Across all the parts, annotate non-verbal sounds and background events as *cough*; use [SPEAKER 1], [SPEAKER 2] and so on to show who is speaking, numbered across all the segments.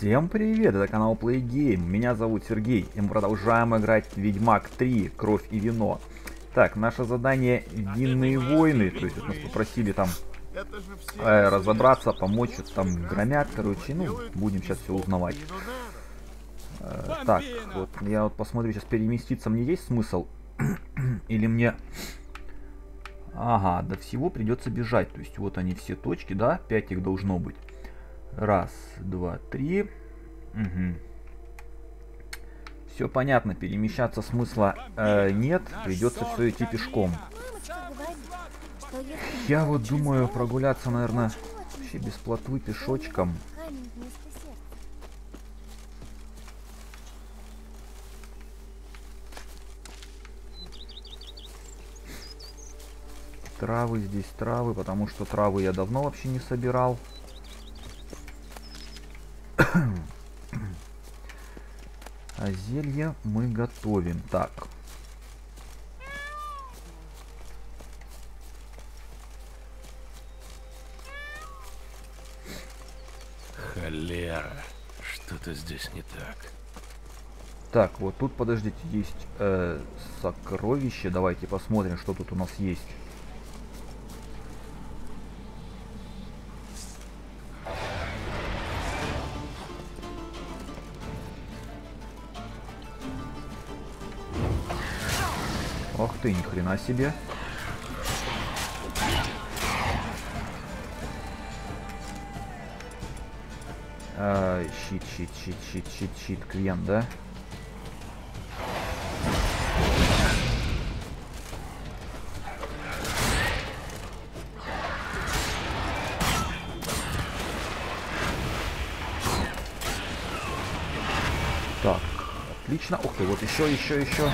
[SPEAKER 1] Всем привет, это канал Play Game. Меня зовут Сергей, и мы продолжаем играть Ведьмак 3, Кровь и Вино. Так, наше задание Винные войны, то есть нас попросили там э, разобраться, помочь, что там громят, короче, ну, будем сейчас все узнавать. Э, так, вот я вот посмотрю, сейчас переместиться мне есть смысл? *coughs* Или мне... Ага, до всего придется бежать, то есть вот они все точки, да, 5 их должно быть. Раз, два, три. Угу. Все понятно, перемещаться смысла э, нет, придется все идти пешком. Я вот думаю прогуляться, наверное, вообще без плотвы пешочком. Травы здесь травы, потому что травы я давно вообще не собирал. А зелье мы готовим. Так.
[SPEAKER 2] Холера. Что-то здесь не так.
[SPEAKER 1] Так, вот тут, подождите, есть э, сокровище. Давайте посмотрим, что тут у нас есть. Ты, ни хрена себе. А, щит, щит, щит, щит, щит, щит, клиент, да? Так, отлично. Ух ты, вот еще, еще, еще.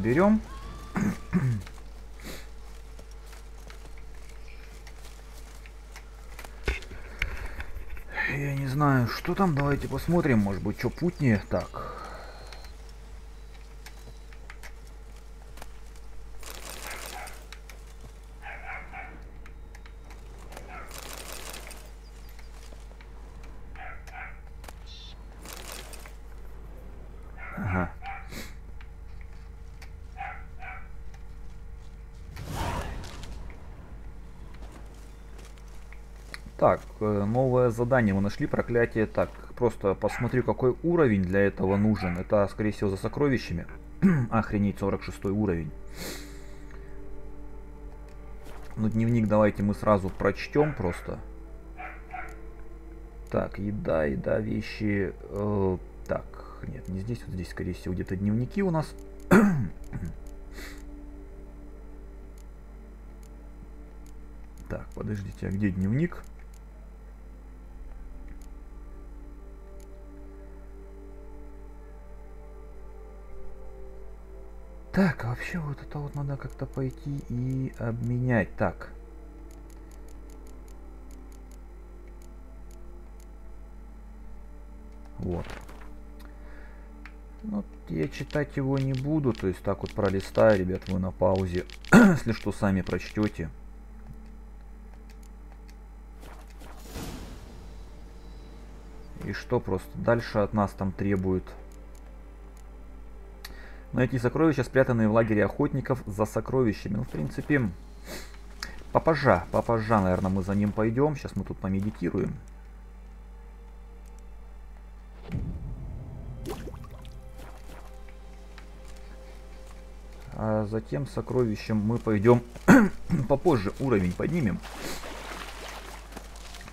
[SPEAKER 1] Все соберем. Я не знаю, что там, давайте посмотрим, может быть, что путнее. Так. Ага. Так, э, задание мы нашли, проклятие. Так, просто посмотрю, какой уровень для этого нужен. Это, скорее всего, за сокровищами. *clears throat* Охренеть, 46 уровень. Ну, дневник давайте мы сразу прочтем просто. Так, еда, еда, вещи. Э, так, нет, не здесь, вот здесь, скорее всего, где-то дневники у нас. *clears throat* так, подождите, а где дневник? Так, вообще вот это вот надо как-то пойти и обменять. Так. Вот. Ну, я читать его не буду, то есть так вот пролистаю, ребят, вы на паузе. *clears throat* Если что, сами прочтете. И что просто дальше от нас там требует Найти сокровища, спрятанные в лагере охотников за сокровищами. Ну, в принципе, попозже, попозже, наверное, мы за ним пойдем. Сейчас мы тут помедитируем. А затем сокровищем мы пойдем *coughs* попозже уровень поднимем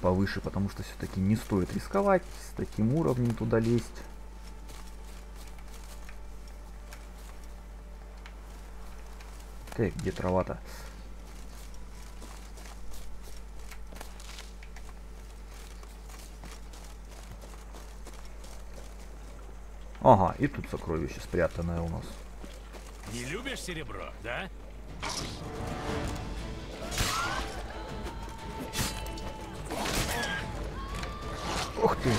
[SPEAKER 1] повыше, потому что все-таки не стоит рисковать с таким уровнем туда лезть. Так, где трава-то? Ага, и тут сокровище спрятанное у нас.
[SPEAKER 2] Не любишь серебро, да?
[SPEAKER 1] Ух ты!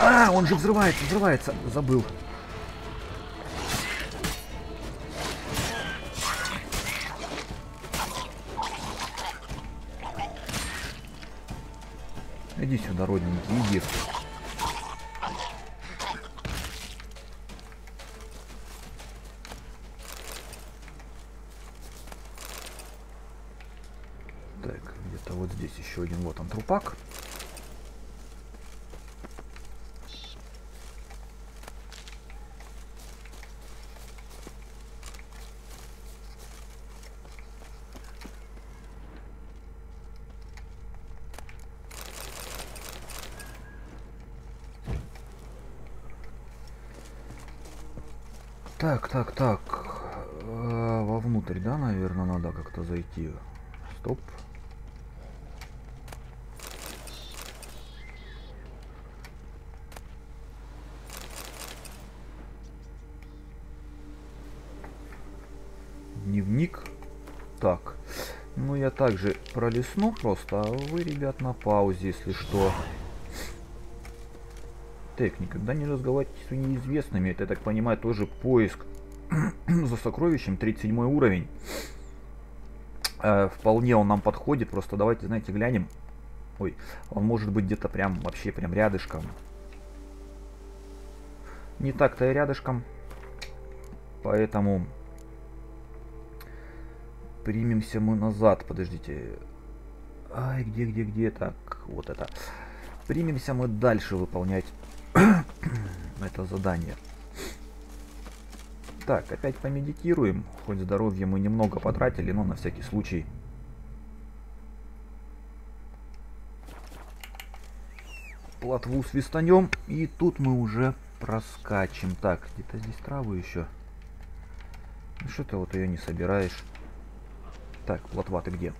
[SPEAKER 1] А, он же взрывается, взрывается. Забыл. Иди сюда, родненький, иди. Так, где-то вот здесь еще один, вот он, трупак. Так, так, так. Э, Вовнутрь, да, наверное, надо как-то зайти. Стоп. Дневник. Так. Ну, я также пролесну просто, а вы, ребят, на паузе, если что. Так, никогда не разговаривать с неизвестными. Это, я так понимаю, тоже поиск *clears throat* за сокровищем. 37 уровень. Э, вполне он нам подходит. Просто давайте, знаете, глянем. Ой, он может быть где-то прям, вообще прям рядышком. Не так-то и рядышком. Поэтому примемся мы назад. Подождите. Ай, где, где, где? Так, вот это. Примемся мы дальше выполнять это задание. Так, опять помедитируем. Хоть здоровье мы немного потратили, но на всякий случай. Плотву свистанем. И тут мы уже проскачем. Так, где-то здесь траву еще. Ну что ты вот ее не собираешь? Так, плотва ты где?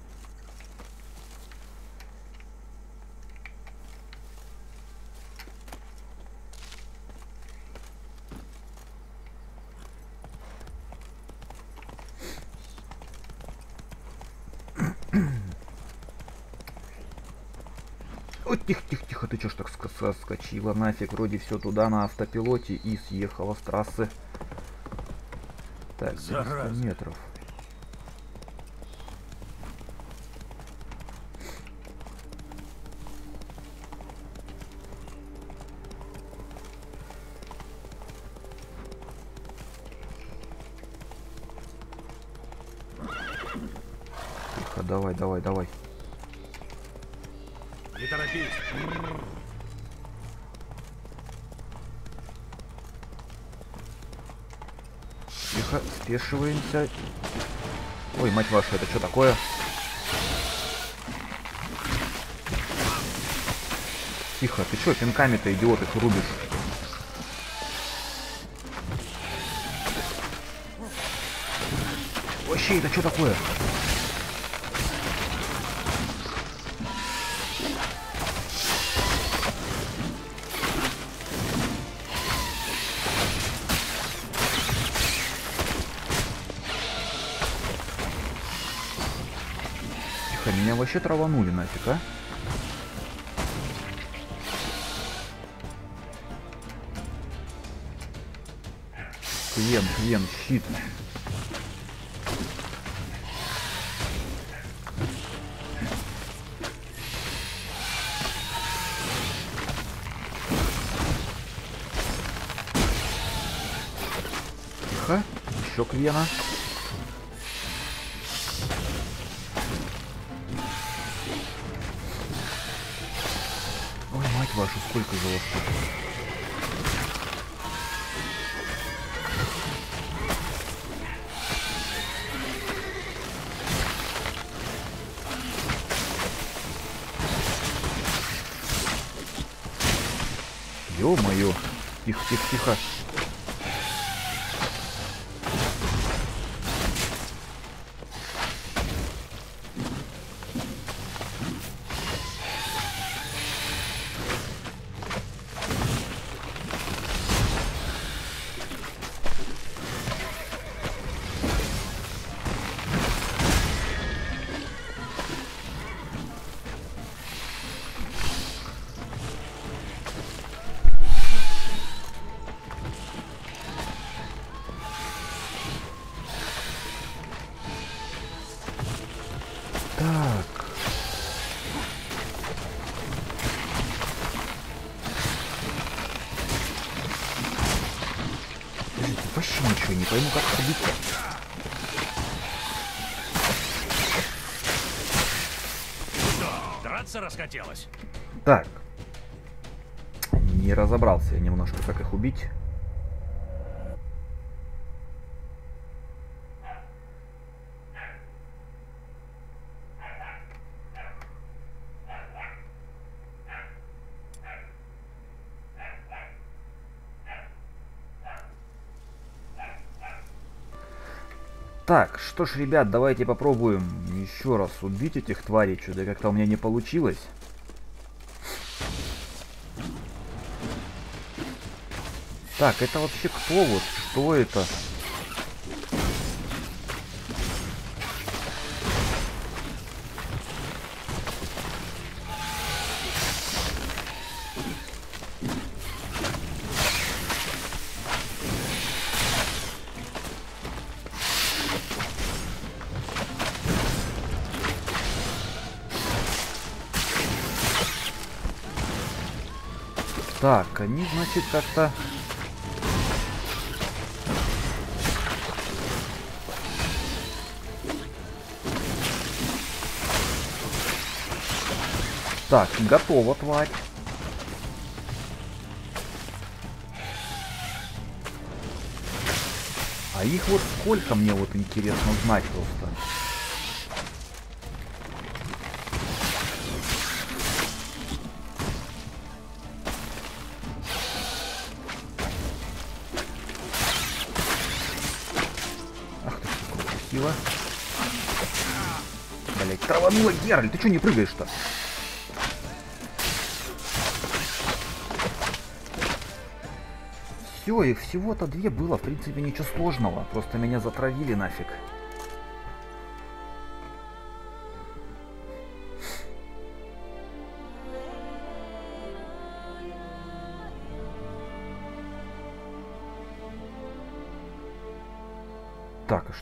[SPEAKER 1] Ой, тихо, тихо, тихо, ты чё ж так соскочила нафиг? Вроде все туда на автопилоте и съехала с трассы. Так, 300
[SPEAKER 2] Зараза.
[SPEAKER 1] метров. Тихо, давай, давай, давай. Тихо, спешиваемся. Ой, мать вашу, это что такое? Тихо, ты чё пинками-то, идиот, их рубишь? Вообще, это что такое? Вообще траванули нафиг, а? Квен, Квен, щит. Тихо, еще Квена. Мать вашу, сколько же? Ё-моё. Тихо, тихо, тихо.
[SPEAKER 2] Расхотелось.
[SPEAKER 1] Так. Не разобрался я немножко, как их убить. Так, что ж, ребят, давайте попробуем еще раз убить этих тварей. Что-то как-то у меня не получилось. Так, это вообще кто вот? Что это? Так, они, значит, как-то... Так, готово, тварь. А их вот сколько мне вот интересно узнать просто. Геральт, ты что не прыгаешь-то? Все, их всего-то две было, в принципе, ничего сложного. Просто меня затравили нафиг.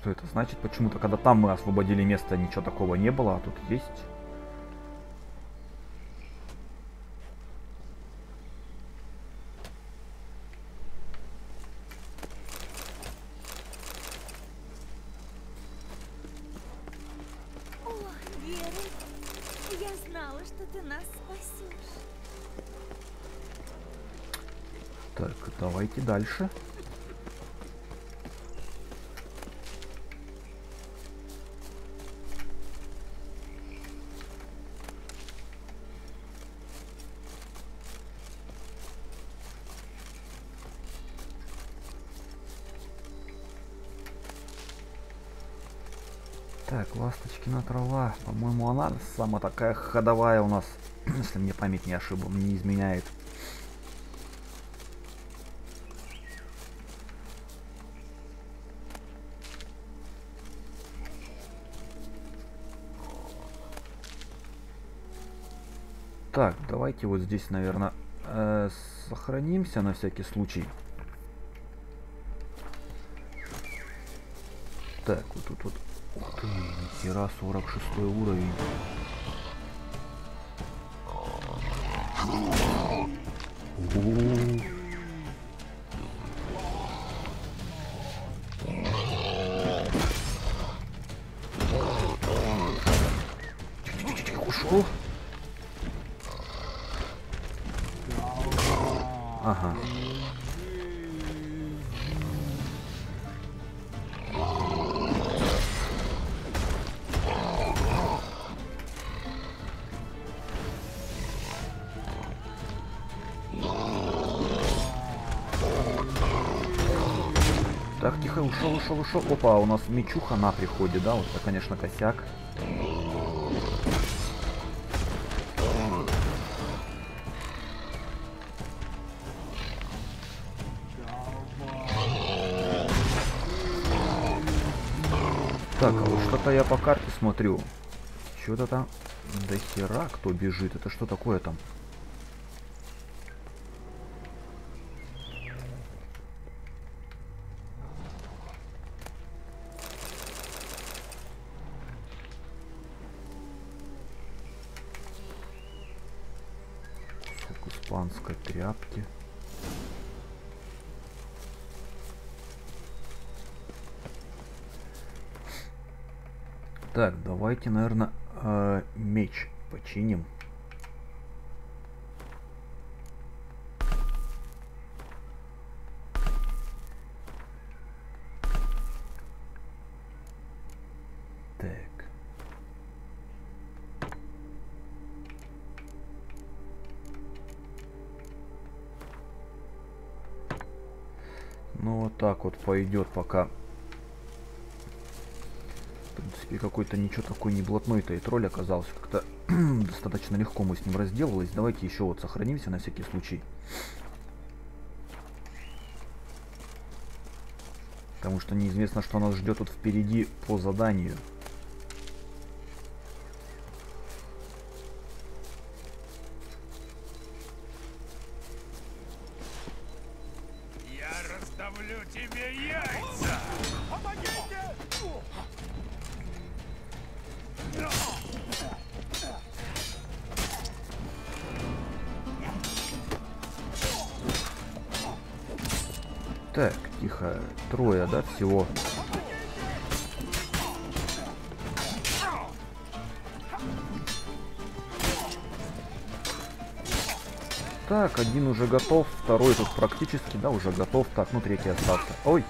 [SPEAKER 1] Что это значит? Почему-то, когда там мы освободили место, ничего такого не было, а тут есть.
[SPEAKER 3] О, Геральт, я знала, что ты нас спасешь.
[SPEAKER 1] Так, давайте дальше. Ласточкина трава. По-моему, она самая такая ходовая у нас, *clears throat* если мне память не ошибу, не изменяет. Так, давайте вот здесь, наверное, э, сохранимся на всякий случай. Так, вот тут вот. Ты, нихера, 46 уровень. Ушел, ушел. Опа, у нас мечуха на приходе, да? Вот это, конечно, косяк. Так, а вот что-то я по карте смотрю. Что-то там до хера кто бежит. Это что такое там? Давайте, наверное, э, меч починим. Ну вот так вот пойдет пока. Принципе, какой-то ничего такой не блатной-то и тролль оказался. Как-то *clears throat* достаточно легко мы с ним разделались. Давайте еще вот сохранимся на всякий случай. Потому что неизвестно, что нас ждет тут впереди по заданию. Всего. Так, один уже готов, второй тут практически, да, уже готов. Так, ну третий остался. Ой!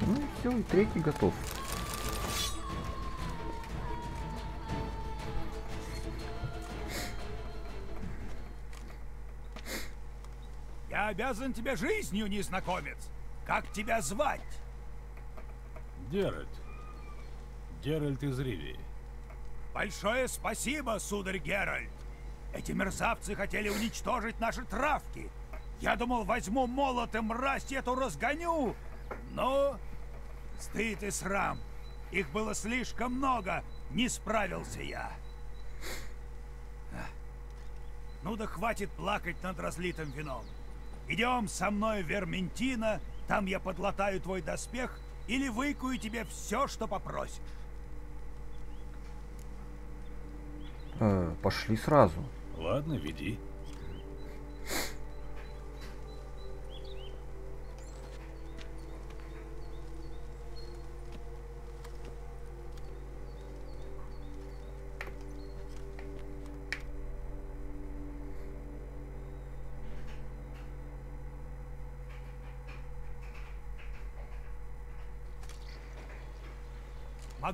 [SPEAKER 1] Ну все, и третий готов.
[SPEAKER 4] Обязан тебе жизнью, незнакомец. Как тебя звать?
[SPEAKER 2] Геральт. Геральт из Ривии.
[SPEAKER 4] Большое спасибо, сударь Геральт. Эти мерзавцы хотели уничтожить наши травки. Я думал, возьму молот и мразь эту разгоню. Но стыд и срам. Их было слишком много. Не справился я. Ну да хватит плакать над разлитым вином. Идем со мной в Верментина, там я подлатаю твой доспех или выкую тебе все, что попросишь.
[SPEAKER 1] Э, пошли сразу.
[SPEAKER 2] Ладно, веди.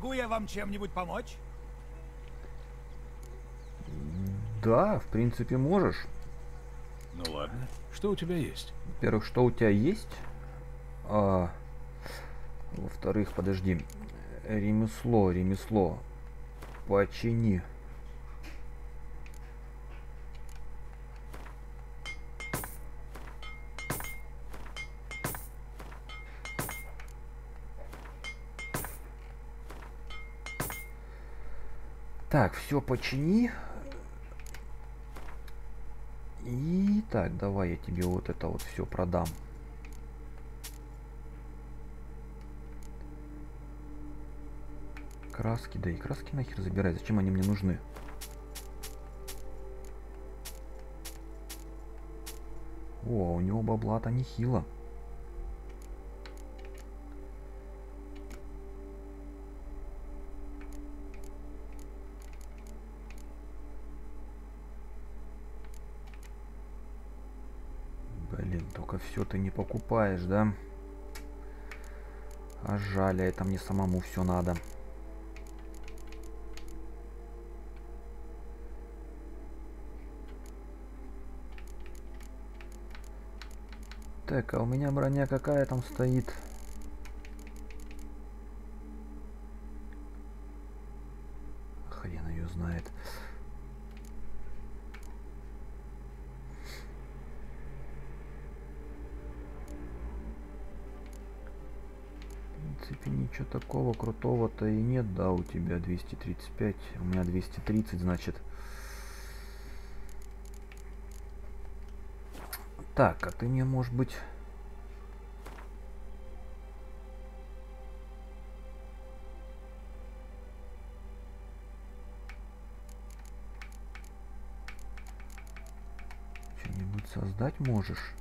[SPEAKER 4] Могу я вам чем-нибудь помочь?
[SPEAKER 1] Да, в принципе, можешь.
[SPEAKER 2] Ну ладно. Что у тебя есть?
[SPEAKER 1] Во-первых, что у тебя есть? А, во-вторых, подожди. Ремесло, ремесло. Почини. Так, все почини. И так, давай я тебе вот это вот все продам. Краски, да и краски нахер забирай. Зачем они мне нужны? О, у него бабла-то нехило. Блин, все ты не покупаешь, да? А жаль, а это мне самому все надо. Так, а у меня броня какая там стоит? Хрен ее знает. В принципе, ничего такого крутого-то и нет, да, у тебя 235, у меня 230, значит. Так, а ты мне, может быть... Что-нибудь создать можешь?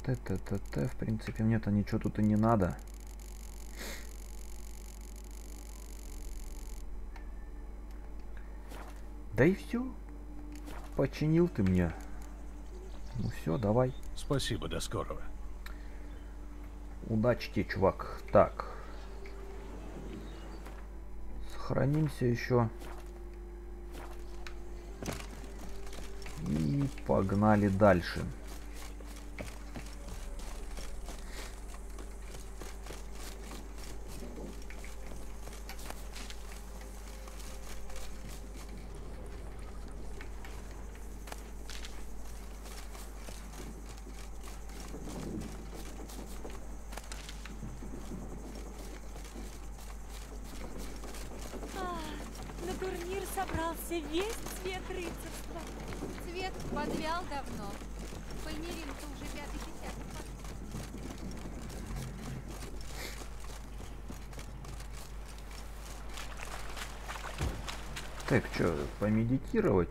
[SPEAKER 1] Компоненты, т-т-т. В принципе, мне-то ничего тут и не надо. Да и все. Починил ты мне. Ну все, давай.
[SPEAKER 2] Спасибо, до скорого.
[SPEAKER 1] Удачи тебе, чувак. Так. Сохранимся еще. И погнали дальше.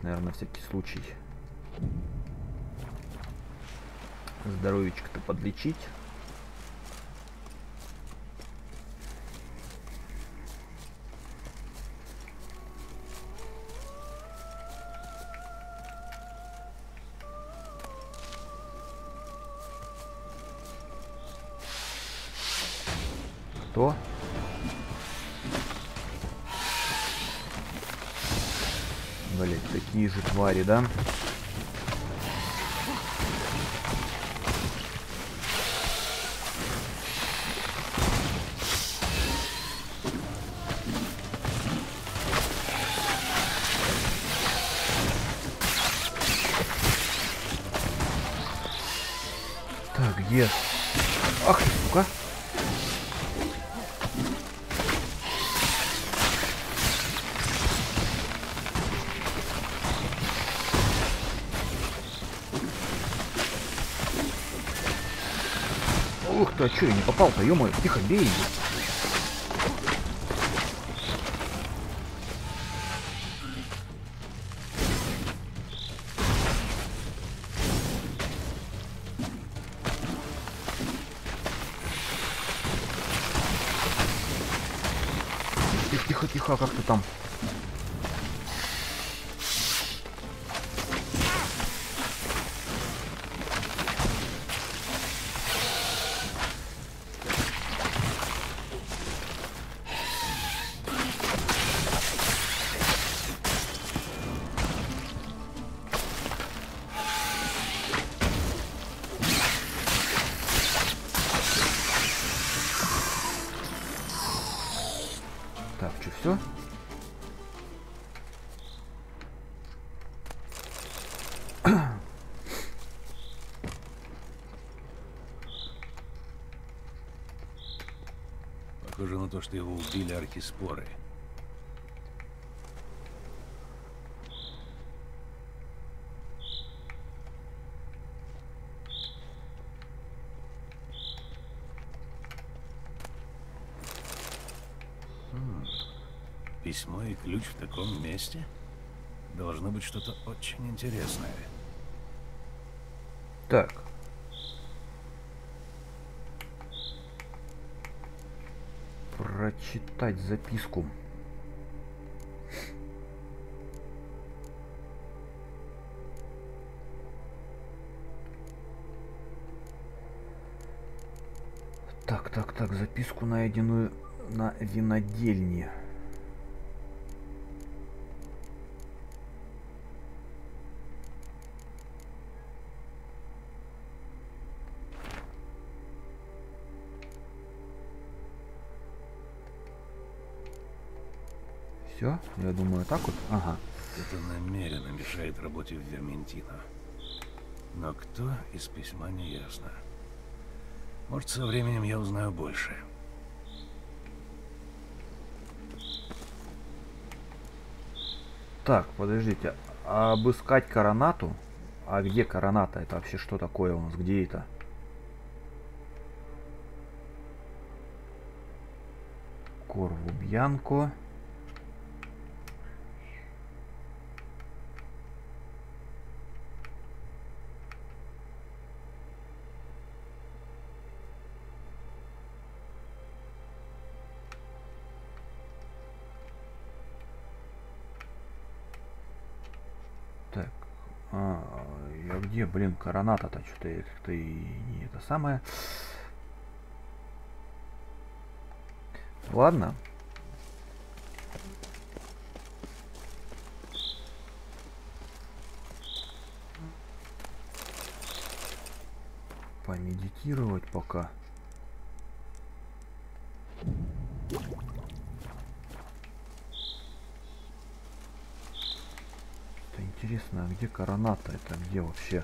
[SPEAKER 1] Помедитировать, наверное, на всякий случай. Здоровечко-то подлечить. Кто? Блять, такие же твари, да? Ты, а чё я не попал-то, ё тихо,
[SPEAKER 2] Похоже на то, что его убили архиспоры. М, Письмо и ключ в таком месте? Должно быть что-то очень интересное.
[SPEAKER 1] Так. Прочитать записку. Так, так, так, записку найденную на винодельне. Я думаю, так вот. Ага.
[SPEAKER 2] Это намеренно мешает работе в Верментино. Но кто из письма не ясно. Может, со временем я узнаю больше.
[SPEAKER 1] Так, подождите. А обыскать коронату? А где короната? Это вообще что такое у нас? Где это? Корву Бьянко. Где, блин, короната-то что-то и не это самое. Ладно. Помедитировать пока. Это интересно, а где короната? Это где вообще?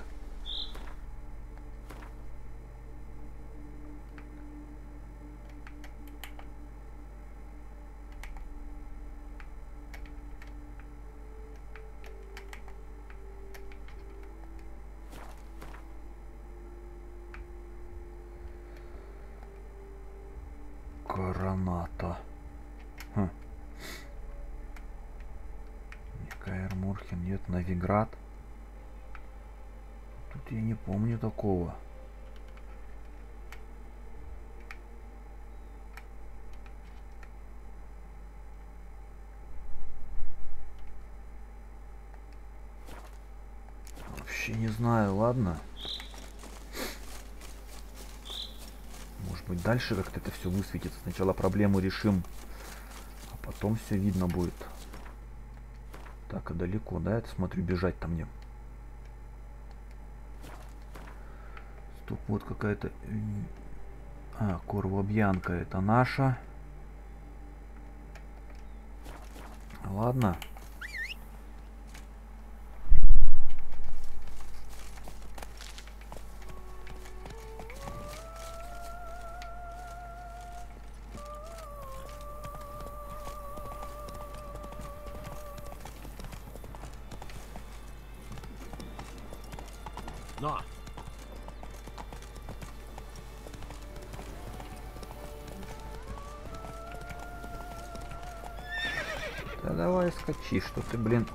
[SPEAKER 1] Граната. Хм. Каэр Мурхен, нет, Новиград. Тут я не помню такого. Вообще не знаю, ладно. Может быть дальше как-то это все высветится. Сначала проблему решим, а потом все видно будет. Так, а далеко, да? Это смотрю, бежать-то мне. Стоп, вот какая-то... А, Корвобьянка, это наша. Ладно.
[SPEAKER 2] Но!
[SPEAKER 1] Да давай скачи, что ты, блин,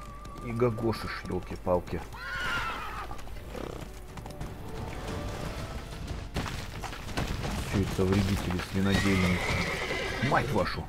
[SPEAKER 1] и гогошишь, елки-палки. Это вредители свинодельни. Мать вашу!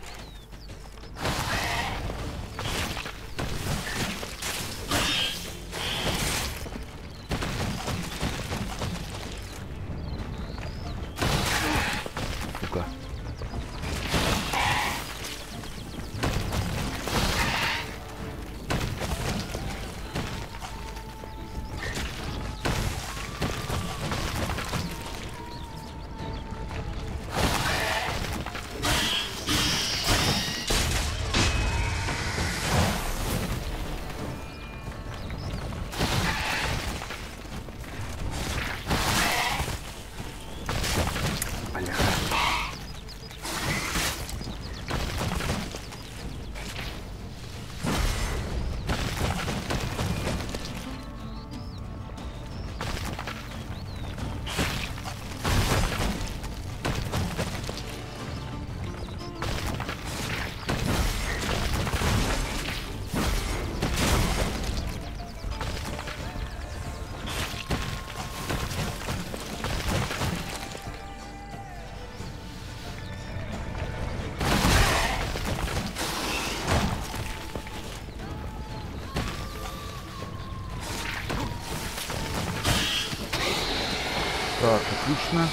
[SPEAKER 1] Отлично.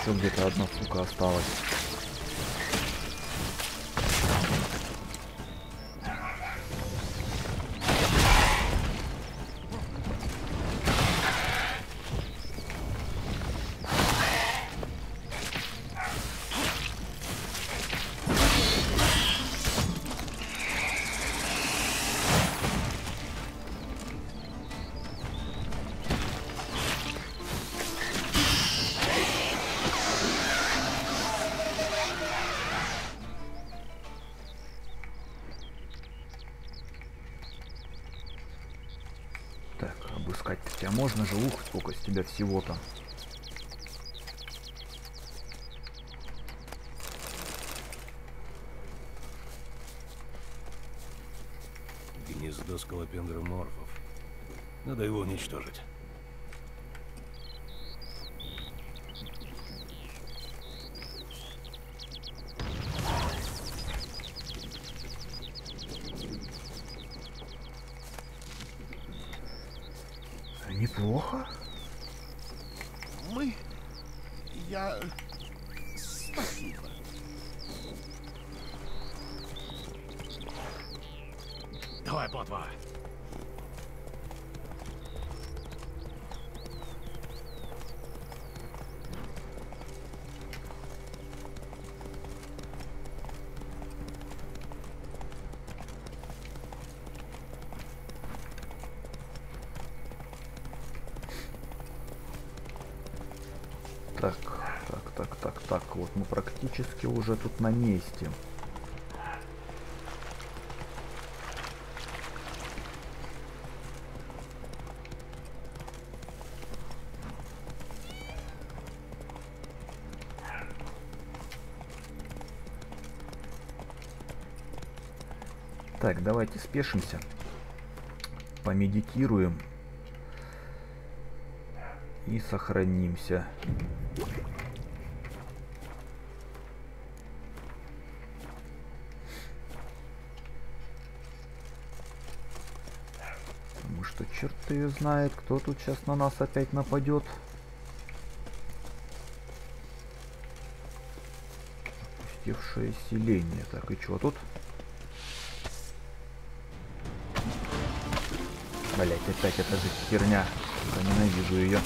[SPEAKER 1] Еще где-то одна сука осталась. Всего-то.
[SPEAKER 2] Гнездо скалопендроморфов. Надо его уничтожить.
[SPEAKER 1] плохо?
[SPEAKER 5] Мы... Я... Спасибо.
[SPEAKER 6] Давай, плотва.
[SPEAKER 1] Так, так, так, так, так. Вот мы практически уже тут на месте. Так, давайте спешимся. Помедитируем. И сохранимся. Потому что черт ее знает, кто тут сейчас на нас опять нападет. Опустевшее селение. Так, и что тут? Блять, опять эта же херня. Я ненавижу ее.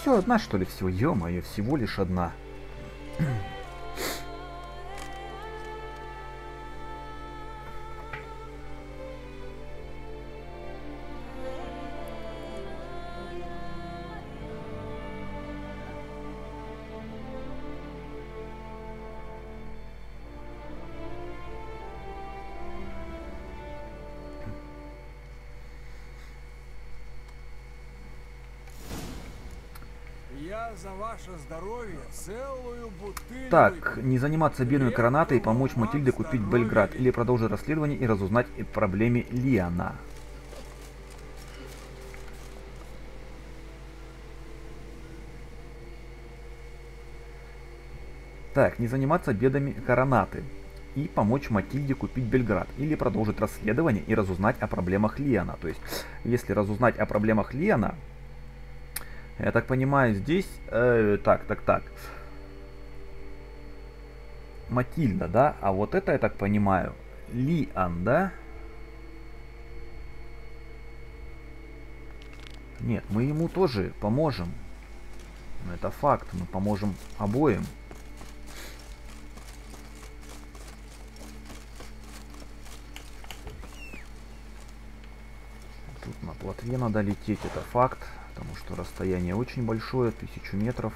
[SPEAKER 1] Все одна, что ли, всего? Ё-моё, всего лишь одна.
[SPEAKER 7] Я за ваше здоровье целую бутыль
[SPEAKER 1] Так, не заниматься бедной гранатой и помочь Матильде купить Белград. Или продолжить расследование и разузнать о проблеме Лиана. Так, не заниматься бедами Коронаты. И помочь Матильде купить Бельград. Или продолжить расследование и разузнать о проблемах Лиана. То есть, если разузнать о проблемах Лиана, я так понимаю, здесь... э, так, так, так. Матильда, да? А вот это, я так понимаю, Лиан, да? Нет, мы ему тоже поможем. Это факт, мы поможем обоим. Тут на плотве надо лететь, это факт, потому что расстояние очень большое, тысячу метров.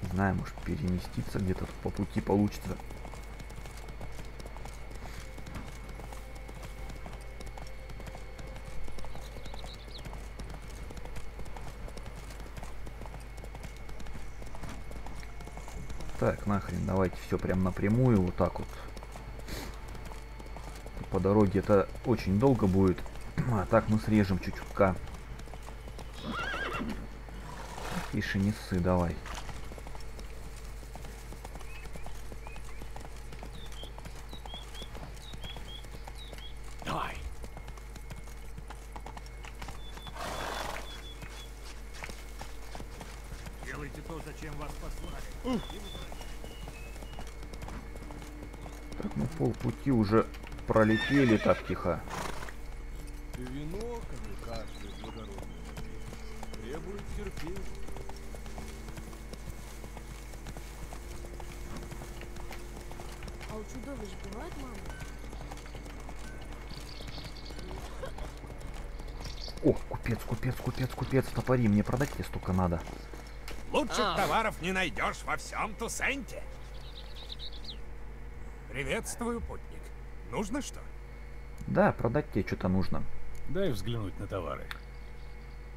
[SPEAKER 1] Не знаю, может переместиться где-то по пути получится. Нахрен, давайте все прям напрямую, вот так вот. По дороге это очень долго будет. А так мы срежем чуть-чутка. Тише не ссы, давай.
[SPEAKER 6] Давай.
[SPEAKER 1] Пролетели так тихо.
[SPEAKER 7] Вино, как и каждый благородный человек, требует терпения.
[SPEAKER 3] А у чудовищ бывает мама?
[SPEAKER 1] О, купец, купец, купец, купец, топори, мне продать тебе столько надо.
[SPEAKER 7] Лучших товаров не найдешь во всем Тусенте. Приветствую, путник. Нужно что?
[SPEAKER 1] Да, продать тебе что-то нужно.
[SPEAKER 2] Дай взглянуть на товары.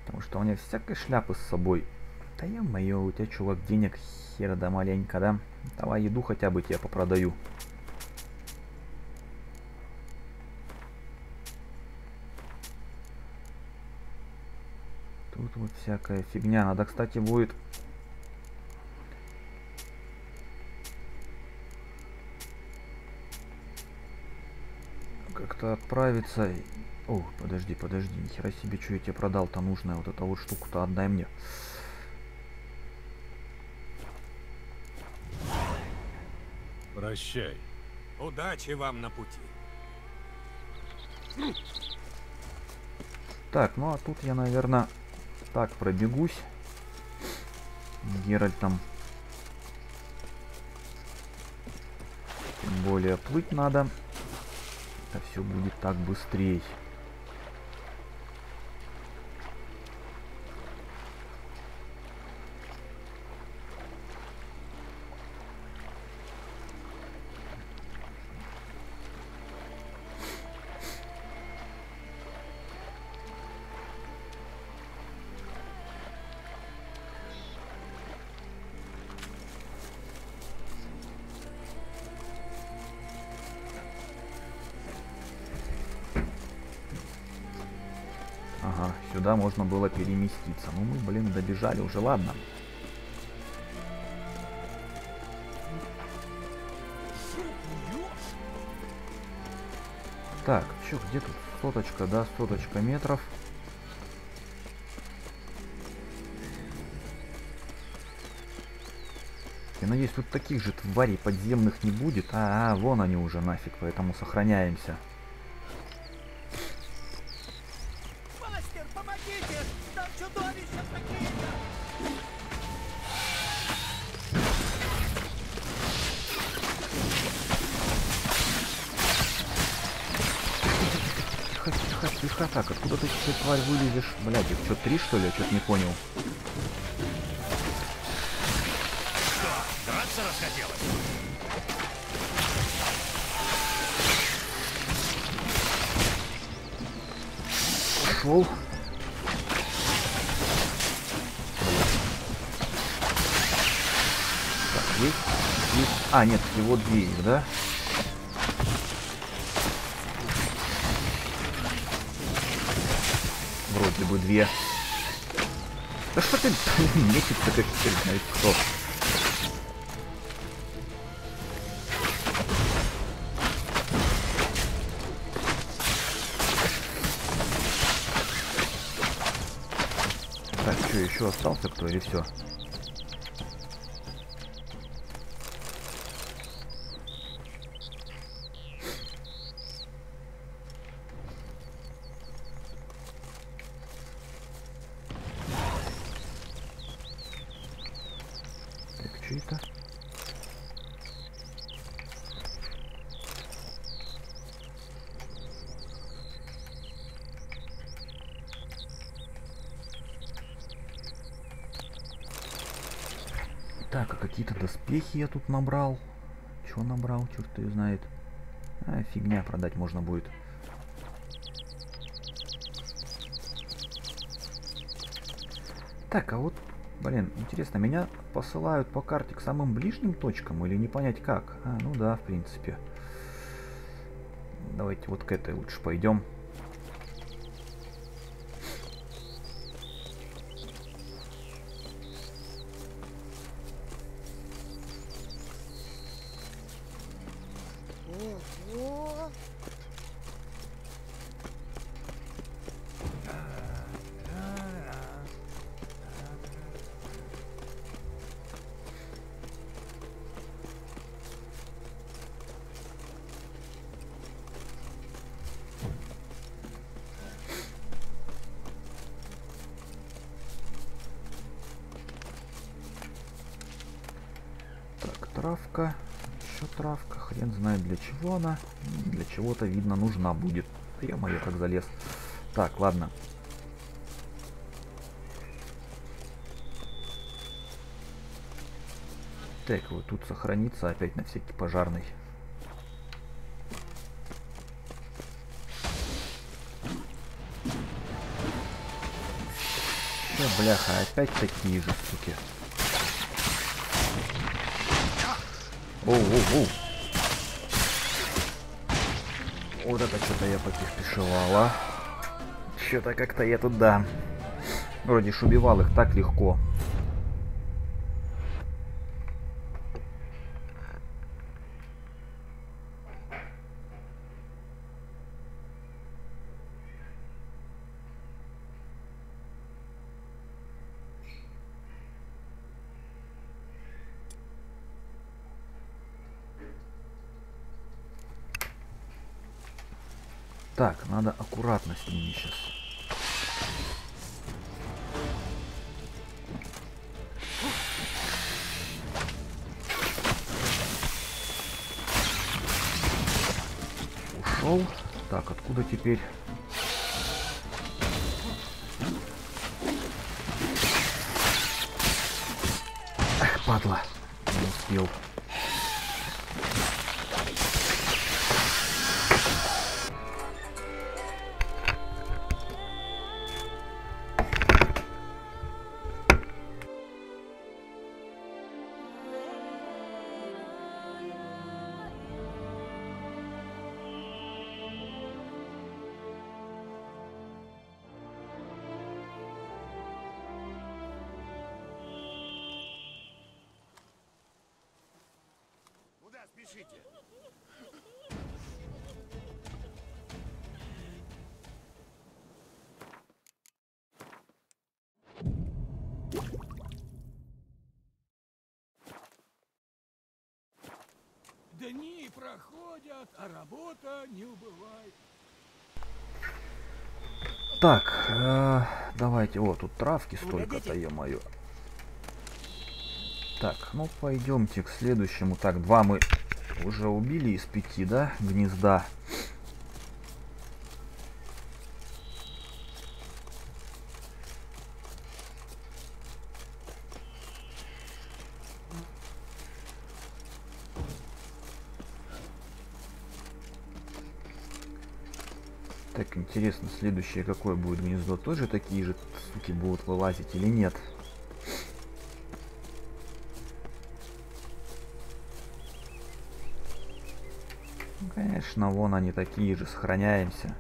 [SPEAKER 1] Потому что у меня всякой шляпы с собой. Да ё-моё, у тебя, чувак, денег хера да маленько, да? Давай еду хотя бы тебе попродаю. Тут вот всякая фигня. Надо, кстати, будет... Как-то отправиться... О, подожди, подожди, нихера себе, что я тебе продал-то нужное. Вот эту вот штуку-то отдай мне.
[SPEAKER 2] Прощай.
[SPEAKER 7] Удачи вам на пути.
[SPEAKER 1] Так, ну а тут я, наверное, так пробегусь. Геральт там. Тем более плыть надо. Это все будет так быстрее. Можно было переместиться. Ну мы, блин, добежали уже, ладно. Так, чё, где тут соточка, да, соточка метров. Я надеюсь, тут таких же тварей подземных не будет. А, а, вон они уже нафиг, поэтому сохраняемся. Блядь, их что, три, что ли? Я что-то не понял.
[SPEAKER 6] Драться расхотелось?
[SPEAKER 1] Ушел. Так, есть, есть. А, нет, всего две их, да? Вроде бы две. Да что ты месяц как теперь знает кто. Так, что, еще остался кто или все? Так, что это? Так, а какие-то я тут набрал. Чё набрал, черт ее знает. А, фигня, продать можно будет. Так, а вот, блин, интересно, меня посылают по карте к самым ближним точкам или не понять как? А, ну да, в принципе. Давайте вот к этой лучше пойдем.
[SPEAKER 3] Ого!
[SPEAKER 1] травка. Еще травка. Хрен знает для чего она. Для чего-то, видно, нужна будет. Ё-моё, как залез. Так, ладно. Так, вот тут сохранится опять на всякий пожарный. Бляха, опять такие же штуки. Оу-оу-оу. Вот это что-то я покишпешевала. Что-то как-то я тут, да. Вроде ж убивал их так легко. Теперь?
[SPEAKER 5] Спешите?
[SPEAKER 7] Дни проходят, а работа не убывает.
[SPEAKER 1] Так, э, давайте. О, тут травки столько-то, ё-моё. Так, ну пойдемте к следующему. Так, два мы уже убили из пяти, да, гнезда. Так, интересно, следующее какое будет гнездо? Тоже такие же суки будут вылазить или нет? Ну, конечно, вон они такие же, сохраняемся.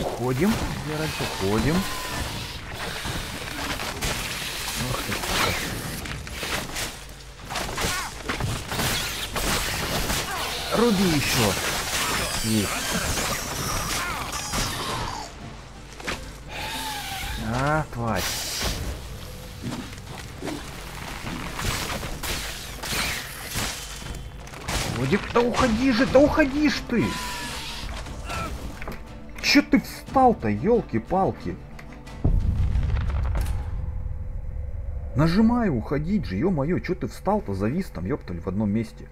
[SPEAKER 1] Уходим, Геральт, уходим. Ох Руби еще. А, тварь. Вадик, да уходи же, да уходи ж ты! Че ты встал-то, елки-палки? Нажимай уходить же, ё-моё, че ты встал-то, завис там, ёпталь, в одном месте.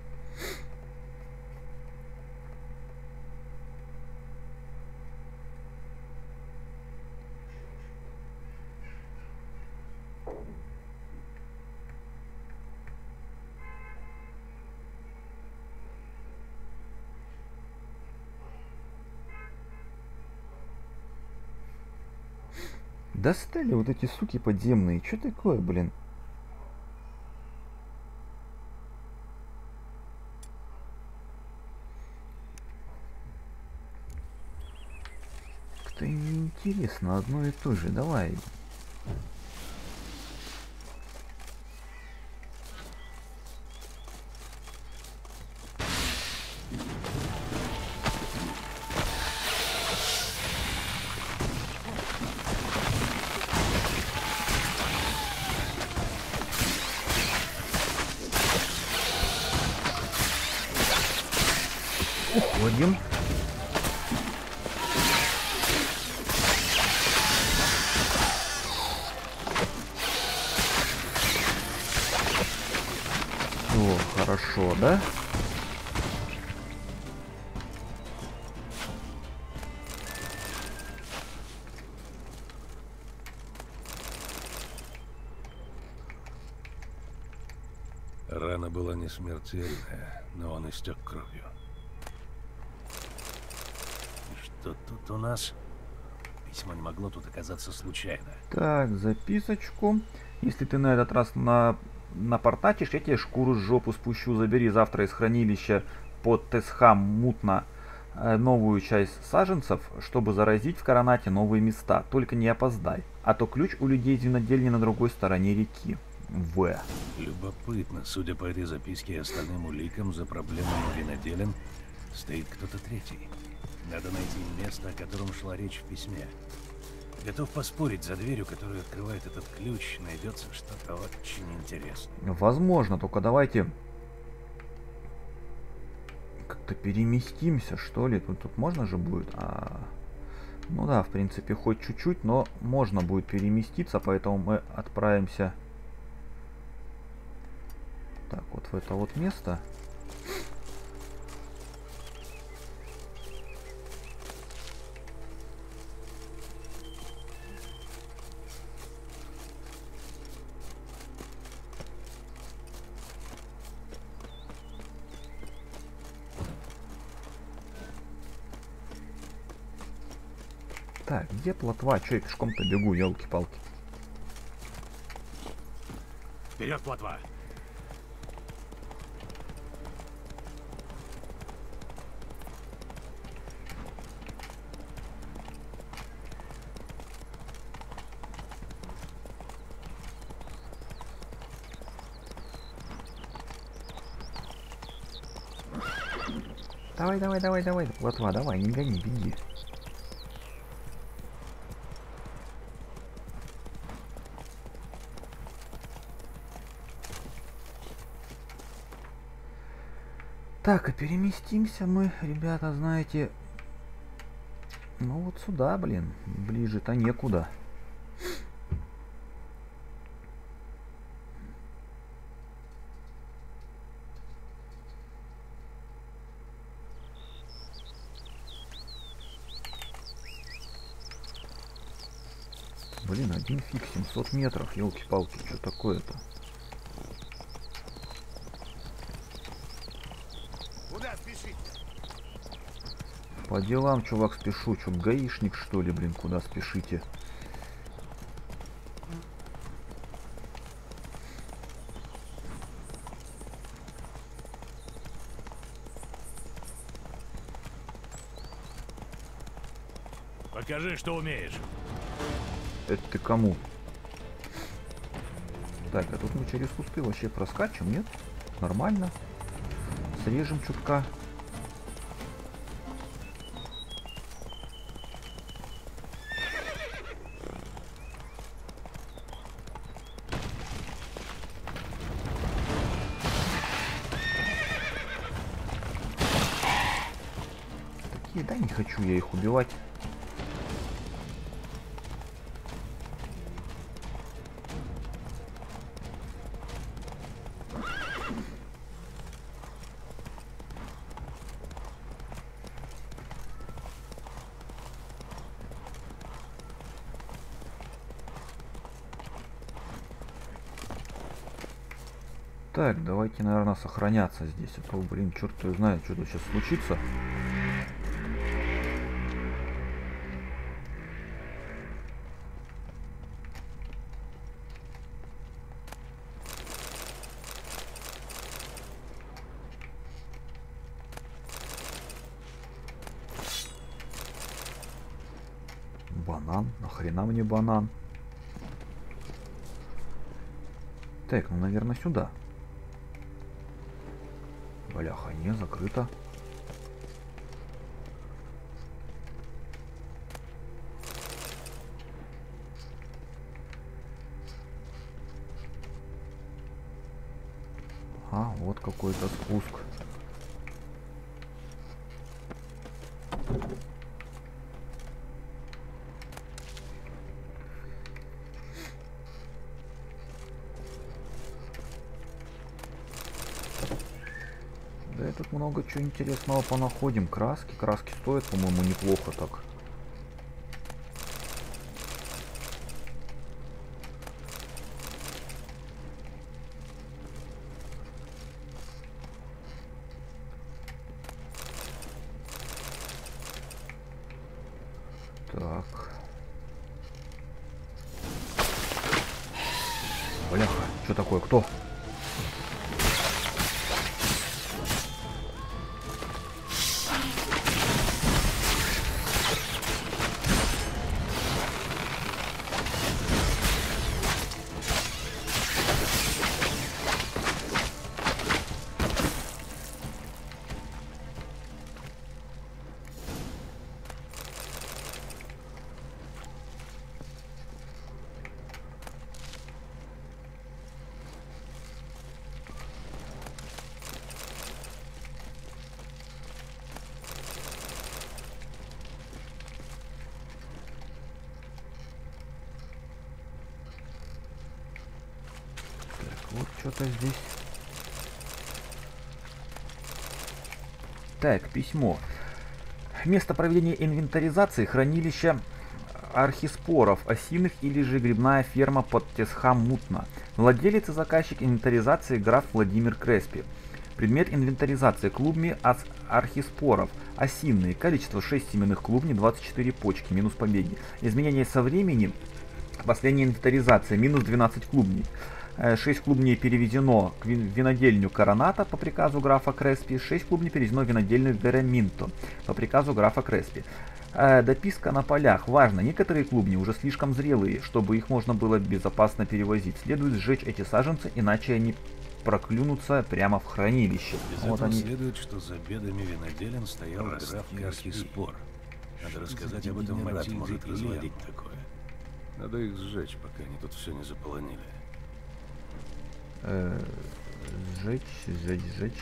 [SPEAKER 1] Достали вот эти суки подземные. Что такое, блин? Как-то неинтересно, одно и то же. Давай.
[SPEAKER 2] Рана была не смертельная, но он истек кровью. И что тут у нас? Письмо не могло тут оказаться случайно.
[SPEAKER 1] Так, записочку. Если ты на этот раз на напортачишь, я тебе шкуру с жопу спущу. Забери завтра из хранилища под Тесхам мутно э, новую часть саженцев, чтобы заразить в Коронате новые места. Только не опоздай. А то ключ у людей винодельни на другой стороне реки. В.
[SPEAKER 2] Любопытно, судя по этой записке и остальным уликам, за проблемами виноделен стоит кто-то третий. Надо найти место, о котором шла речь в письме. Готов поспорить, за дверью, которую открывает этот ключ, найдется что-то очень интересное.
[SPEAKER 1] Возможно, только давайте как-то переместимся, что ли. Тут, тут можно же будет? А... Ну да, в принципе, хоть чуть-чуть, но можно будет переместиться, поэтому мы отправимся так, вот в это вот место. Так, где плотва? Че я пешком-то бегу, елки-палки.
[SPEAKER 6] Вперед, плотва!
[SPEAKER 1] Давай, давай, давай, давай, плотва, давай, не гони, беги. Так, а переместимся мы, ребята, знаете, ну вот сюда, блин, ближе-то некуда. метров, елки-палки, что такое-то? По делам, чувак, спешу. Чё, гаишник, что ли, блин, куда спешите?
[SPEAKER 6] Покажи, что умеешь.
[SPEAKER 1] Это ты кому? Так, а тут мы через кусты вообще проскачем, нет? Нормально. Срежем чутка. Такие, да, не хочу я их убивать. Так, давайте, наверное, сохраняться здесь. А то, блин, черт его знает, что тут сейчас случится. Банан? Нахрена мне банан? Так, ну, наверное, сюда. Бляха, не, закрыто. А, вот какой-то спуск. Да и тут много чего интересного понаходим. Краски, краски стоят, по-моему, неплохо так. Что-то здесь. Так, письмо. Место проведения инвентаризации хранилища архиспоров, осиных или же грибная ферма под Тесхам Мутна. Владелец и заказчик инвентаризации граф Владимир Креспи. Предмет инвентаризации клубни ас архиспоров. Осинные. Количество 6 семенных клубней, 24 почки, минус побеги. Изменение со временем. Последняя инвентаризация, минус 12 клубней. 6 клубней переведено к вин- винодельню Короната по приказу графа Креспи, 6 клубней переведено в винодельню Вераминто по приказу графа Креспи. Э, дописка на полях. Важно, некоторые клубни уже слишком зрелые, чтобы их можно было безопасно перевозить. Следует сжечь эти саженцы, иначе они проклюнутся прямо в хранилище.
[SPEAKER 2] Из
[SPEAKER 1] Вот
[SPEAKER 2] этого
[SPEAKER 1] они.
[SPEAKER 2] следует, что за бедами виноделен стоял граф Кархиспор. Надо рассказать об этом Матильде
[SPEAKER 6] может разводить
[SPEAKER 2] такое. Надо их сжечь, пока они тут все не заполонили.
[SPEAKER 1] Э, сжечь, сжечь, сжечь.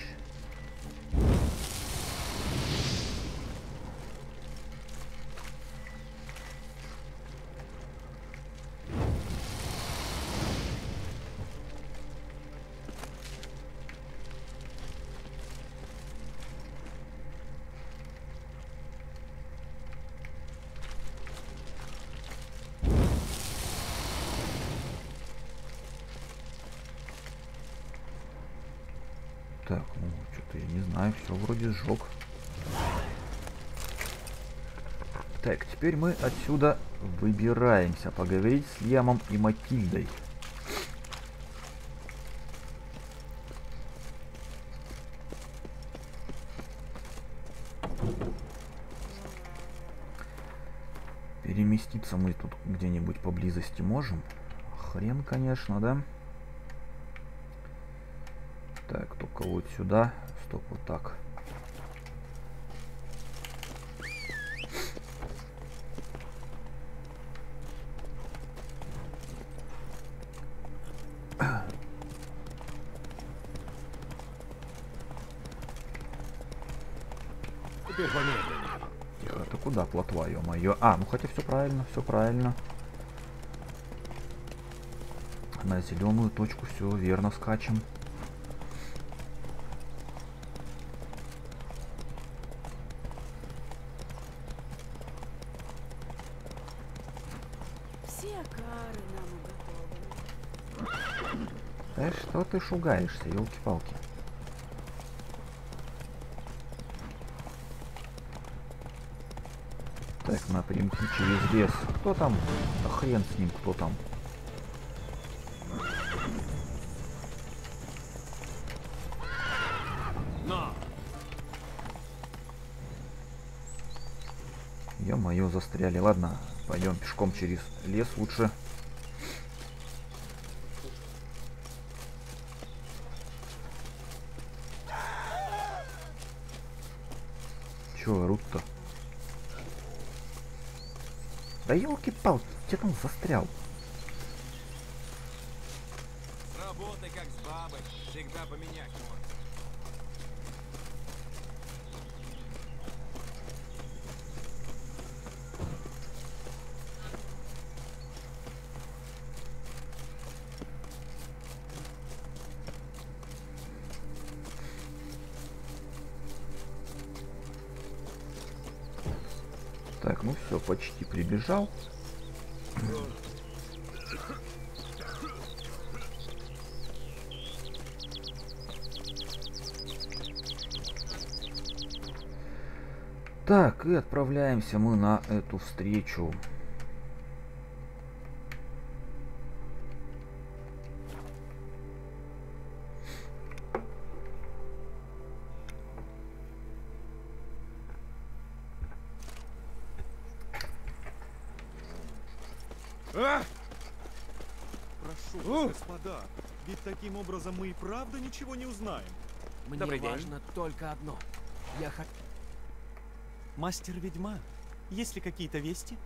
[SPEAKER 1] Знаю, все вроде сжег. Так, теперь мы отсюда выбираемся поговорить с Лемом и Матильдой. Переместиться мы тут где-нибудь поблизости можем? Хрен, конечно, да? Так, только вот сюда. Стоп, вот так. Тихо, ты куда, плотва, ё-моё? А, ну хотя все правильно, все правильно. На зеленую точку все верно скачем.
[SPEAKER 3] Все кары нам уготованы.
[SPEAKER 1] Да что ты шугаешься, елки-палки? Так, напрямки через лес. Кто там? Да хрен с ним, кто там. Ё-моё, застряли. Ладно, пойдем пешком через лес лучше. Чё орут-то? Да елки-палки, где там застрял?
[SPEAKER 7] Работай как с бабой, всегда поменять можно.
[SPEAKER 1] отправляемся мы на эту встречу.
[SPEAKER 6] А?
[SPEAKER 7] Прошу, О! господа, ведь таким образом мы и правда ничего не узнаем.
[SPEAKER 8] Мне
[SPEAKER 7] Добрый
[SPEAKER 8] важно день. только одно. Я хочу...
[SPEAKER 7] Мастер-ведьма, есть ли какие-то вести?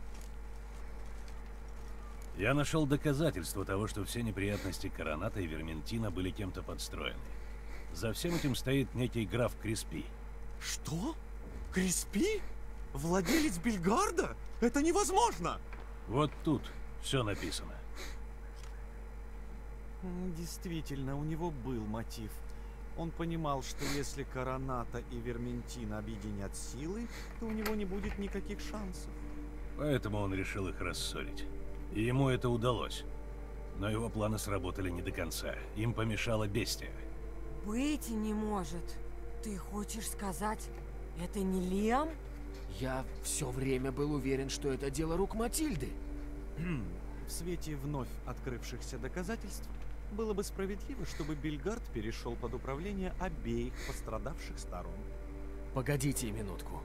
[SPEAKER 2] Я нашел доказательства того, что все неприятности Короната и Верментина были кем-то подстроены. За всем этим стоит некий граф Криспи.
[SPEAKER 7] Что? Криспи? Владелец Бельгарда? Это невозможно!
[SPEAKER 2] Вот тут все написано.
[SPEAKER 7] Действительно, у него был мотив. Он понимал, что если Короната и Верментина объединят силы, то у него не будет никаких шансов.
[SPEAKER 2] Поэтому он решил их рассорить. И ему это удалось. Но его планы сработали не до конца. Им помешала бестия.
[SPEAKER 9] Быть не может. Ты хочешь сказать, это не Лиам?
[SPEAKER 8] Я все время был уверен, что это дело рук Матильды.
[SPEAKER 7] В свете вновь открывшихся доказательств, было бы справедливо, чтобы Бельгард перешел под управление обеих пострадавших сторон.
[SPEAKER 8] Погодите минутку.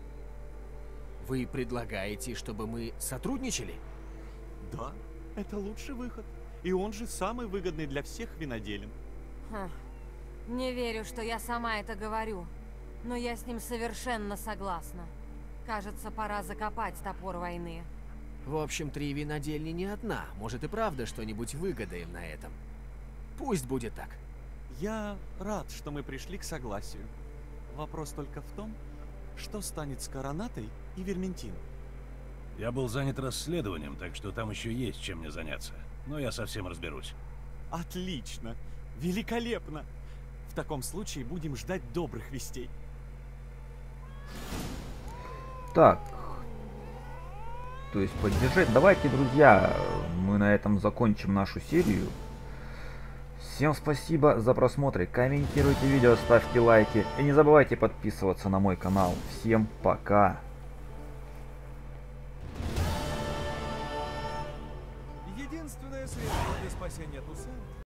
[SPEAKER 8] Вы предлагаете, чтобы мы сотрудничали?
[SPEAKER 7] Да, это лучший выход. И он же самый выгодный для всех виноделин.
[SPEAKER 9] Хм. Не верю, что я сама это говорю. Но я с ним совершенно согласна. Кажется, пора закопать топор войны.
[SPEAKER 8] В общем, три винодельни не одна. Может и правда что-нибудь выгадаем на этом. Пусть будет так.
[SPEAKER 7] Я рад, что мы пришли к согласию. Вопрос только в том, что станет с Коронатой и Верментином.
[SPEAKER 2] Я был занят расследованием, так что там еще есть чем мне заняться. Но я совсем разберусь.
[SPEAKER 7] Отлично! Великолепно! В таком случае будем ждать добрых вестей.
[SPEAKER 1] Так. То есть поддержать. Давайте, друзья, мы на этом закончим нашу серию. Всем спасибо за просмотр. Комментируйте видео, ставьте лайки. И не забывайте подписываться на мой канал. Всем пока.